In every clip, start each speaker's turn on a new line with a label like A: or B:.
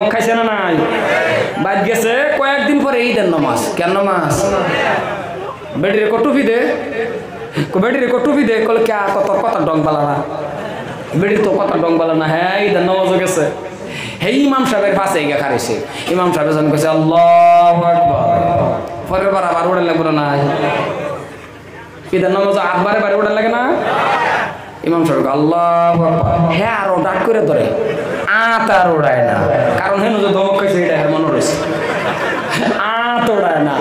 A: খাইছে না নাই? বাদ গেছে। কয়েকদিন পরে ঈদের নামাজ। কেন নামাজ? বেডিরে কো টুপি দে। বেডিরে কো টুপি দে। কলে কে কত কত ডং বালা না? বেডির তো কত ডং বালা না। হ্যাঁ ঈদের নামাজও গেছে। হে ইমাম সাহেবের পাশে গিয়ে খারেছে ইমাম সাহেব যখন কইছে, আল্লাহ পরের বার আবার উড়ে লাগবে না ঈদের নামাজ আটবারে বারে উড়ে লাগে না? ইমাম সাহেব আল্লাহ হ্যাঁ আরও ডাক করে ধরে। আত আর ওড়ায় না। কারণ হেন যে ধমক খাইছে এটা এর মনে রয়েছে। আত ওড়ায় না।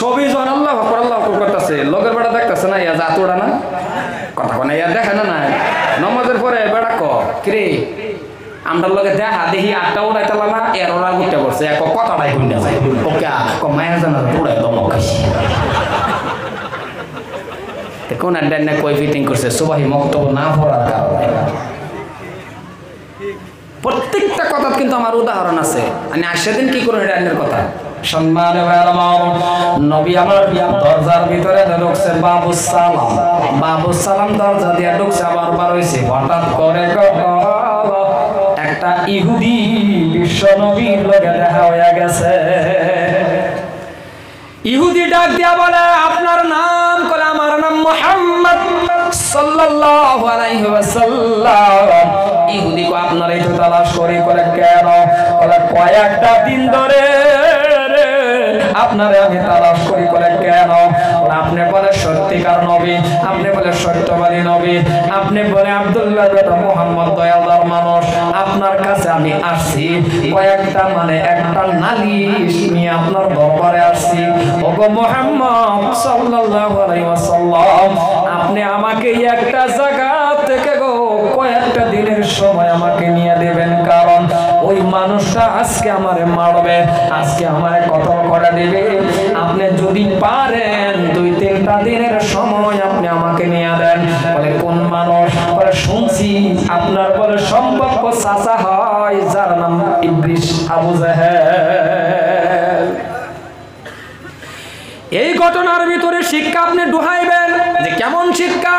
A: সবই যখন আল্লাহ আকবর আল্লাহ আকবর করতেছে লোকের বেড়া দেখতেছে না ইয়া জাত ওড়া না? কথা কোনা ইয়া দেখে না না নমাজের পরে বেড়া ক কিরে আমরা লগে দেখা দেখি আটটা উড়াইতে না এর ওরা গুটে পড়ছে। এক কথাটাই গুন্ডা যায়। ওকে ক মায়ের জানা উড়াই ধমক খাইছে। কোন আড্ডা কই ফিটিং করছে? সুবাহি মক্তব্য না পড়ার কারণে। প্রত্যেকটা কথা কিন্তু আমার উদাহরণ আছে। আমি সেদিন কি করুন, এটা অন্যের কথা? একটা ইহুদি বিশ্ব দেখা হয়ে গেছে। ইহুদি ডাক দিয়া বলে, আপনার নাম করে আমার নাম মোহাম্মদ সাল্লাল্লাহু ইহুদি কো আপনার তো তালাশ করি করে কেন? বলে কয়েকটা দিন ধরে আপনারে আমি তালাশ করি করে কেন? আপনি বলে সত্যিকার নবী, আপনি বলে সত্যবাদী নবী, আপনি বলে আব্দুল্লাহ বেটা মোহাম্মদ দয়ালদার মানুষ, আপনার কাছে আমি আসছি, কয়েকটা মানে একটা নালিশ নিয়ে আপনার দরবারে আসছি। ওগো মোহাম্মদ সাল্লাল্লাহু আলাইহি ওয়াসাল্লাম, আপনি আমাকে একটা মানুষটা আজকে আমারে মারবে, আজকে আমারে কতল করে দেবে। আপনি যদি পারেন, দুই তিনটা দিনের সময় আপনি আমাকে নিয়ে দেন। বলে, কোন মানুষ? বলে, শুনছি আপনার বলে সম্পর্ক চাচা হয়, যার নাম ইবলিশ আবু জাহেল। এই ঘটনার ভিতরে শিক্ষা আপনি ডুহাইবেন যে কেমন শিক্ষা?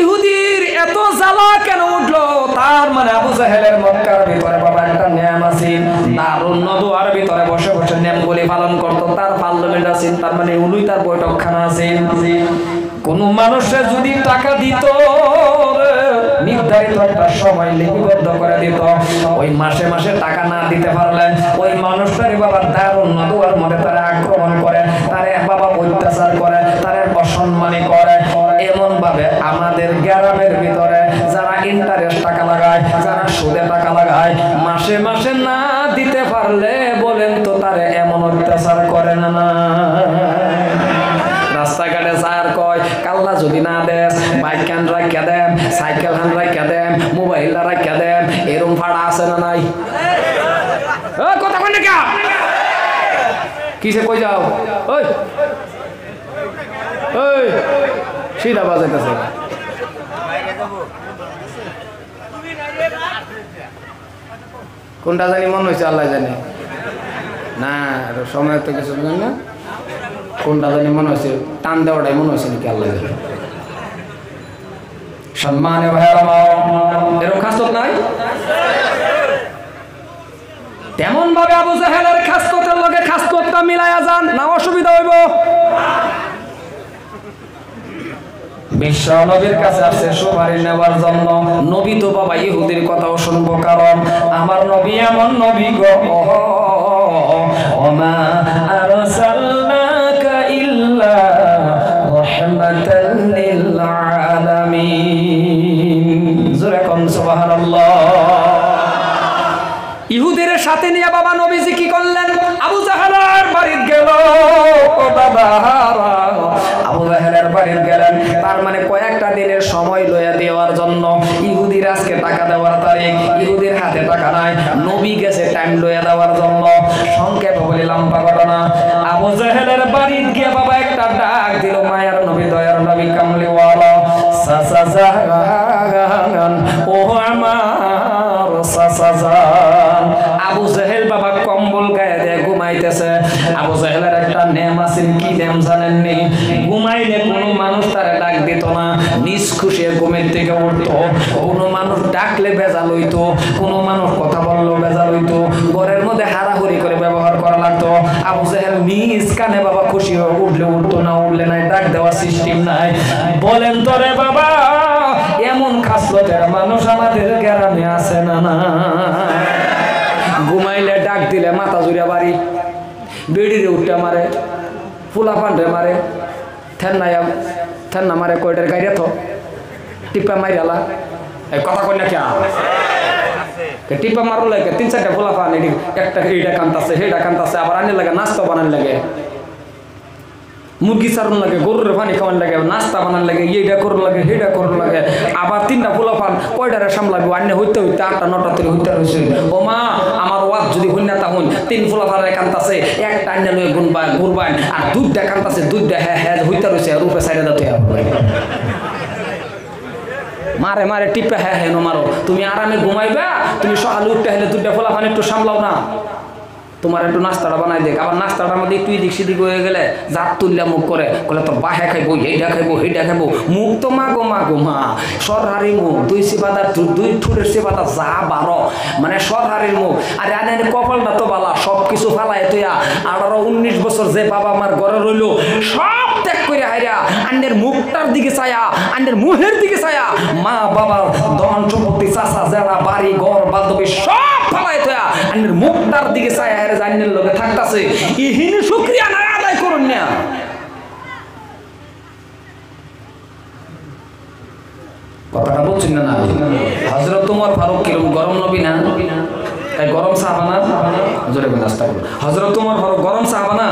A: ইহুদির এত জ্বালা কেন উঠল? তার মানে আবু জাহেলের মক্কার ভিতরে বাবা, একটা নিয়ম আছে। তার অন্য দুয়ার ভিতরে বসে বসে নিয়মগুলি পালন করত। তার পার্লামেন্ট আছে, তার মানে উলুই তার বৈঠকখানা আছে। কোন মানুষে যদি টাকা দিত নির্ধারিত একটা সময় লিপিবদ্ধ করে দিত। ওই মাসে মাসে টাকা না দিতে পারলে ওই মানুষটারই বাবা তার অন্য দুয়ার মধ্যে তারা আক্রমণ করে। যদি না দেস বাইক খান রাখিয়া দেন সাইকেল খান রাখিয়া দেন মোবাইল রাখিয়া দেন এরম ভাড়া আছে না নাই? কথা? কিসে কই যাও? ওই। ওই, সিধা বাজাইতেছে। কোনটা জানি, মনে হয়েছে আল্লাহ জানে। না সময় তো কিছু জানি না। কোনটা জানি মনে হয়েছে টান দেওয়াটাই মনে হয়েছে নাকি আল্লাহ জানে। সম্মানে নাই? তেমন ভাবে আবু জাহেলের খাস্ততের লগে খাস্ততটা মিলায়া যান, না অসুবিধা হইব। নবী কথাও শুনব, কারণ আমার নবী এমন নবী গো। আরসালনাকা মানে কয়েকটা দিনের সময় লয়া দেওয়ার জন্য ইহুদির আজকে টাকা দেওয়ার তারিখ, ইহুদির হাতে টাকা নাই, নবী গেছে টাইম লয়া দেওয়ার জন্য। সংক্ষেপে বলিলাম ঘটনা। আবু জাহেলের বাড়িতে গিয়ে বাবা একটা ডাক দিল, মায়ার নবী, দয়ার নবী, কামলিওয়ালা। সাসা সিস্টেম নাই। বলেন তো রে বাবা, এমন খাসলতের মানুষ আমাদের গ্রামে আছে না না? ঘুমাইলে ডাক দিলে মাথা জুড়ে বাড়ি, বেড়িরে উঠতে মারে, ফুলা পান্ডে মারে থেন্নাই থেন্না মারে কয়টার গাড়ি তো টিপা মাইরালা। এই কথা কই না কে টিপা মারুন লাগে, তিন চারটা ফুলা পান একটা এইটা কান্তাছে হেটা কান্তাছে, আবার আনে লাগে, নাস্তা বানান লাগে। মুরগি সারুন লাগে, গরুর পানি খাওয়ান লাগে, নাস্তা বানান লাগে এইটা করুন লাগে সেইটা করুন লাগে। আবার তিনটা ফুলা ফান কয়টারে সামলাবো আন্য হইতে হইতে আটটা নটা থেকে হইতে হয়েছে ও মা, আমার ওয়াজ যদি হইনা তা হইন তিন ফুলা ফানের কান্তাছে একটা আন্য লয়ে গুনবা গুরবান, আর দুধটা কান্তাছে দুধটা হ্যাঁ হ্যাঁ হইতে রয়েছে রূপে সাইডে দাতে মারে মারে, টিপে হ্যাঁ হ্যাঁ মারো। তুমি আরামে ঘুমাইবা, তুমি সকালে উঠতে হলে দুধটা ফোলা ফান একটু সামলাও না। তোমার একটু নাস্তাটা বানাই দেখ। আবার নাস্তাটার মধ্যে তুই দিক সেদিক হয়ে গেলে জাত তুললে মুখ করে। বলে তোর বাহে খাইবো এইটা খাইবো এইটা খাইবো। মুখ তো মা গো মা। গো মা সরহারি মুখ, দুই সেবাদা দুই ঠুরের সেবাদা যা বারো। মানে সরহারির মুখ। আর আনে, কপালটা তো বালা, সব কিছু ফালাই তুইয়া। আঠারো, উনিশ বছর যে বাবা আমার ঘরে রইল, সব ত্যাগ করে হাইরা আন্ডের মুখটার দিকে চায়া, আন্ডের মুহের দিকে চায়া, মা বাবার ধন সম্পত্তি চাষা জেলা বাড়ি, ঘর, বান্ধবী সব ফালাই তোয়া আন্ডের মুখটার দিকে চায়া হাইরা জান্নের লোকে থাকতাছে। ইহিন শুক্রিয়া না আদায় করুন না। কথাটা বলছেন না হজরত তোমার ফারুক কিরম গরম নবী না? তাই গরম সাহাবানা জোরে বলে আস্তা করুন হজরত তোমার ফারুক গরম সাহাবানা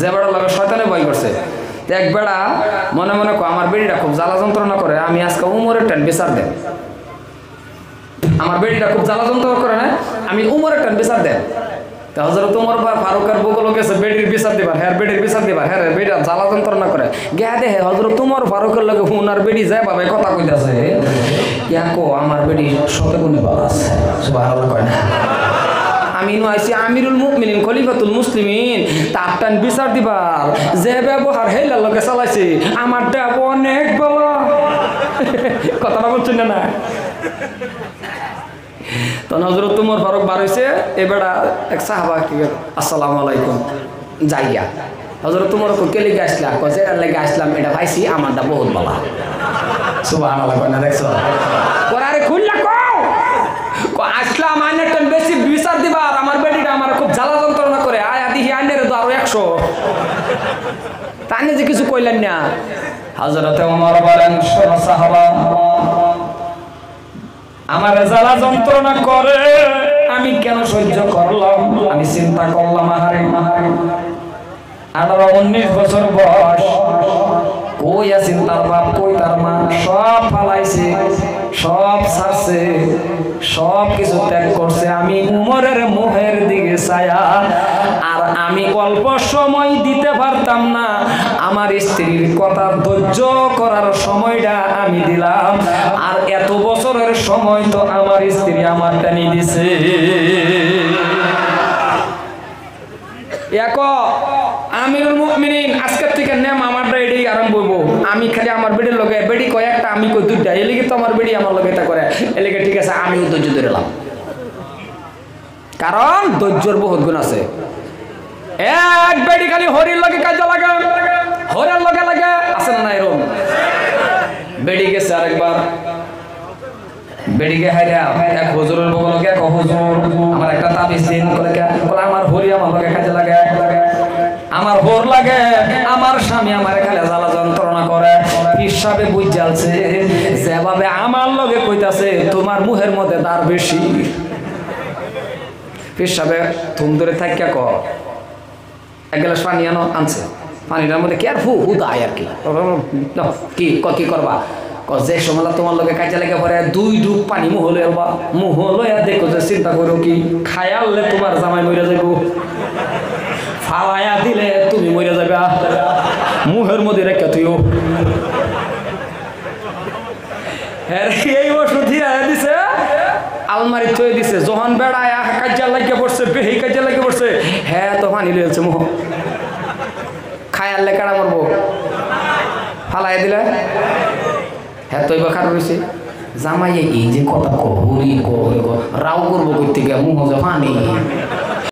A: যে বেড়া লাগে শয়তানে ভয় করছে। এক বেড়া মনে মনে কো আমার বেড়িটা খুব জ্বালা যন্ত্রণা করে, আমি আজকে উমরের টান বেচার দেন আমার বেড়িটা খুব জ্বালা যন্ত্রণা করে না, আমি উমরের টান বেচার দেন তা হজরত বা ফারুকের বগল গেছে, বেডির বিচার দিবার হ্যাঁ বেডির বিচার দিবার হ্যাঁ বেডির জ্বালা যন্ত্রণা করে। গে দেখে হজরত উমর ফারুকের লগে হুনার বেডি যায় বাবা কথা কইতাছে। ইয়াকো আমার বেডি শতে গুণে বাবা আছে। সুবহানাল্লাহ কয় না। আমি নু আইছি আমিরুল মুমিনিন, খলিফাতুল মুসলিমিন তার টান বিচার দিবার। যে ব্যবহার হেলার লগে চালাইছে আমার দেব অনেক ভালো। কথাটা বলছেন না তো নজরত তোমার ফারুক বার হয়েছে এবারে এক সাহাবা কি, আসসালামু আলাইকুম, যাইয়া। হজরত তোমার কেলে আসলাম কছে এর লেগে আসলাম এটা ভাইছি আমারটা বহুত বলা। সুবাহ না দেখছ? ওরা আরে খুললা ক আসলাম আইনের টান বেশি বিচার দিবার আমার বেটিটা আমার খুব জ্বালা যন্ত্রণা করে। আয় আদি আইনের তো আরও একশো। তাই যে কিছু কইলেন না। হজরত ওমর বলেন শোনো সাহাবা আমার জ্বালা যন্ত্রণা করে আমি কেন সহ্য করলাম? আমি চিন্তা করলাম আহারে আঠারো উনিশ বছর বয়স। কই আছেন তার বাপ কই? তার মা সব ফালাইছে, সব ছাড়ছে, সব কিছু ত্যাগ করছে। আমি উমরের মুহের দিকে ছায়া, আর আমি অল্প সময় দিতে পারতাম না। আমার স্ত্রীর কথা ধৈর্য করার সময়টা আমি দিলাম। আর এত বছরের সময় তো আমার স্ত্রী আমার টানি দিছে। এক আমিরুল মুমিনিন, আজকের থেকে নেম আমার এডি আরম্ভ হইব। আমি খালি আমার বেডির লগে, বেডি কয় একটা, আমি কই দুইটা। এলিগে তো আমার বেডি আমার লগে এটা করে। এলিগে ঠিক আছে, আমিও ধৈর্য ধরেলাম কারণ ধৈর্যর বহুত গুণ আছে। এক বেডি খালি হরির লগে কাজে লাগে, হরের লগে লাগে, আছে না এরকম বেডি গেছে আরেকবার। বেডিকে হাইরা এক হুজুরের বগল কে হুজুর। আমার একটা তাবিজ দিন বলে কে, বলে আমার হরি আমার লগে কাজে লাগে। আমার হোর লাগে, আমার স্বামী আমার খালে জ্বালা যন্ত্রণা করে, হিসাবে বুঝ জ্বালছে। যেভাবে আমার লগে কইতাছে, তোমার মুহের মধ্যে তার বেশি। হিসাবে থুম ধরে থাকিয়া ক এক গ্লাস পানি আনো, আনছে। পানিটার মধ্যে কি আর হু হু দায় আর কি? কি ক, কি করবা? যে সময় তোমার লগে কাজে লেগে পরে দুই ডুব পানি মুহ লই আলবা মুহ লই দেখো যে চিন্তা করো কি, খায়ালে তোমার জামাই মরে যাইব। ফালায়া দিলে তুমি মরে যাবে মুহের মধ্যে রেখে তুইও হ্যাঁ এই ওষুধ দিয়ে দিছে আলমারি থয়ে দিছে যখন বেড়ায় কাজে লাগিয়ে পড়ছে বেহি কাজে লাগিয়ে পড়ছে হ্যাঁ তো পানি লইছে মুহ খায়ালে কাড়া মরবো ফালাই দিলে হ্যাঁ তো এবার খারাপ হয়েছে জামাইয়ে এই যে কথা করি রাও করব করতে গিয়ে মুহ যে পানি